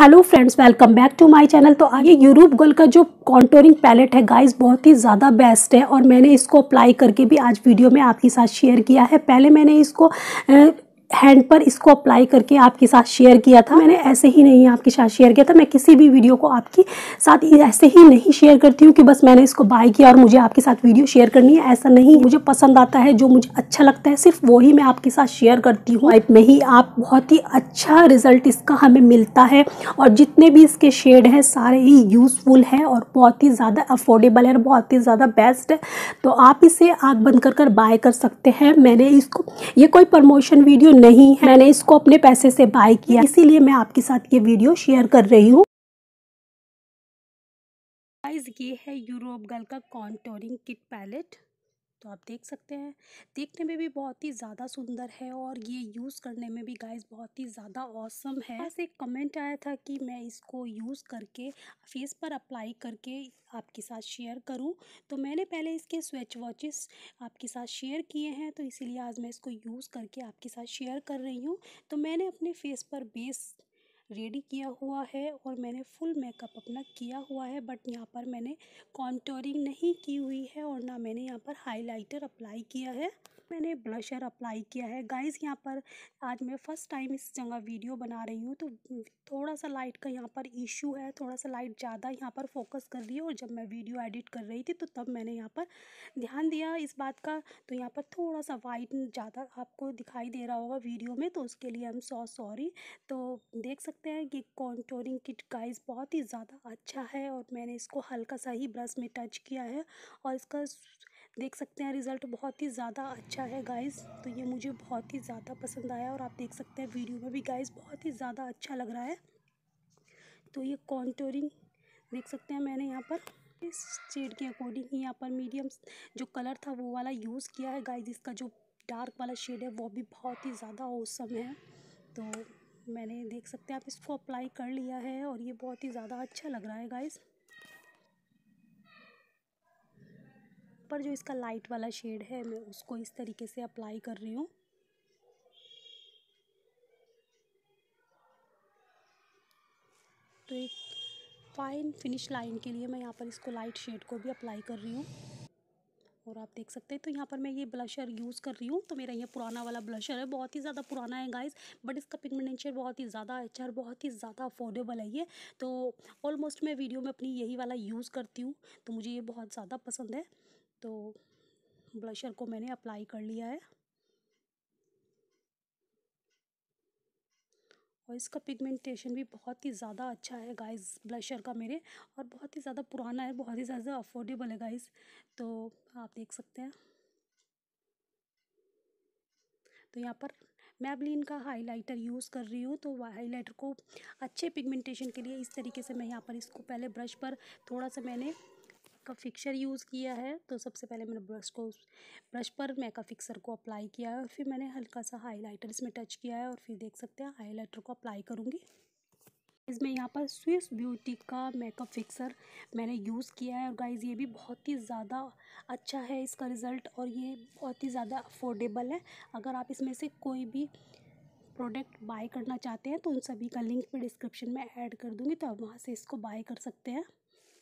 Hello friends welcome back to my channel तो आगे Europe girl का जो कॉन्टोरिंग पैलेट है गाइस बहुत ही ज़्यादा बेस्ट है और मैंने इसको अप्लाई करके भी आज वीडियो में आपके साथ शेयर किया है। पहले मैंने इसको हैंड पर इसको अप्लाई करके आपके साथ शेयर किया था। मैंने ऐसे ही नहीं आपके साथ शेयर किया था। मैं किसी भी वीडियो को आपके साथ ऐसे ही नहीं शेयर करती हूँ कि बस मैंने इसको बाय किया और मुझे आपके साथ वीडियो शेयर करनी है। ऐसा नहीं। मुझे पसंद आता है, जो मुझे अच्छा लगता है, सिर्फ़ वही मैं आपके साथ शेयर करती हूँ। लाइफ में ही आप बहुत ही अच्छा रिज़ल्ट इसका हमें मिलता है और जितने भी इसके शेड हैं, सारे ही यूज़फुल हैं और बहुत ही ज़्यादा अफोर्डेबल है और बहुत ही ज़्यादा बेस्ट है तो आप इसे आग बंद कर कर बाय कर सकते हैं। मैंने इसको, ये कोई प्रमोशन वीडियो नहीं है। मैंने इसको अपने पैसे से बाय किया। इसीलिए मैं आपके साथ ये वीडियो शेयर कर रही हूँ। ये है यूरोप गर्ल का कॉन्टोरिंग किट पैलेट तो आप देख सकते हैं। देखने में भी बहुत ही ज़्यादा सुंदर है और ये यूज़ करने में भी गाइस बहुत ही ज़्यादा औसम है। बस एक कमेंट आया था कि मैं इसको यूज़ करके फेस पर अप्लाई करके आपके साथ शेयर करूँ। तो मैंने पहले इसके स्वेच वॉचेस आपके साथ शेयर किए हैं तो इसीलिए आज मैं इसको यूज़ करके आपके साथ शेयर कर रही हूँ। तो मैंने अपने फेस पर बेस रेडी किया हुआ है और मैंने फुल मेकअप अपना किया हुआ है, बट यहाँ पर मैंने कॉन्टोरिंग नहीं की हुई है और ना मैंने यहाँ पर हाइलाइटर अप्लाई किया है। मैंने ब्लशर अप्लाई किया है। गाइस, यहाँ पर आज मैं फ़र्स्ट टाइम इस जगह वीडियो बना रही हूँ तो थोड़ा सा लाइट का यहाँ पर इशू है थोड़ा सा लाइट ज़्यादा यहाँ पर फोकस कर रही है और जब मैं वीडियो एडिट कर रही थी तो तब मैंने यहाँ पर ध्यान दिया इस बात का। तो यहाँ पर थोड़ा सा वाइट ज़्यादा आपको दिखाई दे रहा होगा वीडियो में तो उसके लिए हम सॉ सॉरी तो देख सकते हैं कि कॉन्टोरिंग किट गाइस बहुत ही ज़्यादा अच्छा है और मैंने इसको हल्का सा ही ब्रश में टच किया है और इसका देख सकते हैं रिज़ल्ट बहुत ही ज़्यादा अच्छा है गाइस तो ये मुझे बहुत ही ज़्यादा पसंद आया और आप देख सकते हैं वीडियो में भी गाइस बहुत ही ज़्यादा अच्छा लग रहा है। तो ये कॉन्टोरिंग देख सकते हैं मैंने यहाँ पर, इस शेड के अकॉर्डिंग ही यहाँ पर मीडियम जो कलर था वो वाला यूज़ किया है गाइज़ इसका जो डार्क वाला शेड है वो भी बहुत ही ज़्यादा औसम है। तो मैंने देख सकते हैं, आप इसको अप्लाई कर लिया है और ये बहुत ही ज़्यादा अच्छा लग रहा है गाइस पर जो इसका लाइट वाला शेड है, मैं उसको इस तरीके से अप्लाई कर रही हूँ। तो एक फाइन फिनिश लाइन के लिए मैं यहाँ पर इसको लाइट शेड को भी अप्लाई कर रही हूँ। और आप देख सकते हैं। तो यहाँ पर मैं ये ब्लशर यूज़ कर रही हूँ। तो मेरा ये पुराना वाला ब्लशर है। बहुत ही ज़्यादा पुराना है गाइस बट इसका पिगमेंटेशन बहुत ही ज़्यादा अच्छा है बहुत ही ज़्यादा अफोर्डेबल है ये। तो ऑलमोस्ट मैं वीडियो में अपनी यही वाला यूज़ करती हूँ। तो मुझे ये बहुत ज़्यादा पसंद है। तो ब्लशर को मैंने अप्लाई कर लिया है। और इसका पिगमेंटेशन भी बहुत ही ज़्यादा अच्छा है गाइस ब्लशर का मेरे, और बहुत ही ज़्यादा पुराना है, बहुत ही ज़्यादा अफोर्डेबल है गाइस तो आप देख सकते हैं। तो यहाँ पर मैबलिन का हाइलाइटर यूज़ कर रही हूँ तो हाइलाइटर को अच्छे पिगमेंटेशन के लिए इस तरीके से मैं यहाँ पर इसको पहले ब्रश पर थोड़ा सा मैंने का फिक्सर यूज़ किया है तो सबसे पहले मैंने ब्रश को ब्रश पर मेकअप फिक्सर को अप्लाई किया है और फिर मैंने हल्का सा हाइलाइटर इसमें टच किया है और फिर देख सकते हैं हाइलाइटर को अप्लाई करूँगी। इसमें यहाँ पर स्विस ब्यूटी का मेकअप फिक्सर मैंने यूज़ किया है और गाइज़ ये भी बहुत ही ज़्यादा अच्छा है इसका रिज़ल्ट और ये बहुत ही ज़्यादा अफोर्डेबल है। अगर आप इसमें से कोई भी प्रोडक्ट बाय करना चाहते हैं तो उन सभी का लिंक मैं डिस्क्रिप्शन में ऐड कर दूँगी तो आप वहाँ से इसको बाय कर सकते हैं।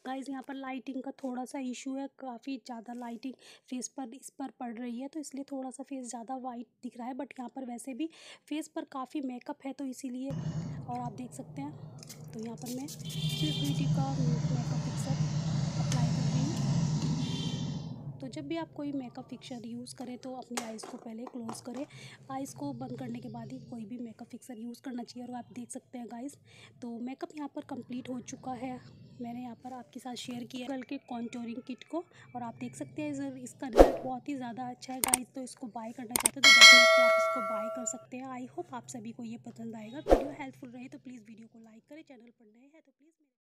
गाइस यहाँ पर लाइटिंग का थोड़ा सा इशू है, काफ़ी ज़्यादा लाइटिंग फेस पर, इस पर पड़ रही है तो इसलिए थोड़ा सा फेस ज़्यादा वाइट दिख रहा है बट यहाँ पर वैसे भी फेस पर काफ़ी मेकअप है तो इसीलिए और आप देख सकते हैं। तो यहाँ पर मैं सिर्फ़ ब्यूटी का मेकअप फिक्सर अप्लाई कर रही हूँ तो जब भी आप कोई मेकअप फिक्सर यूज़ करें तो अपनी आइज़ को पहले क्लोज़ करें। आइज़ को बंद करने के बाद ही कोई भी मेकअप फिक्सर यूज़ करना चाहिए, और आप देख सकते हैं गाइस तो मेकअप यहाँ पर कंप्लीट हो चुका है। मैंने यहाँ पर आपके साथ शेयर किया कल के कॉन्टोरिंग किट को, और आप देख सकते हैं इसका रिज़ल्ट बहुत ही ज़्यादा अच्छा है गाइस तो इसको बाय करना चाहते हो तो आप इसको बाय कर सकते हैं। आई होप आप सभी को ये पसंद आएगा। वीडियो हेल्पफुल रहे तो प्लीज़ वीडियो को लाइक करें चैनल पर नए हैं तो प्लीज़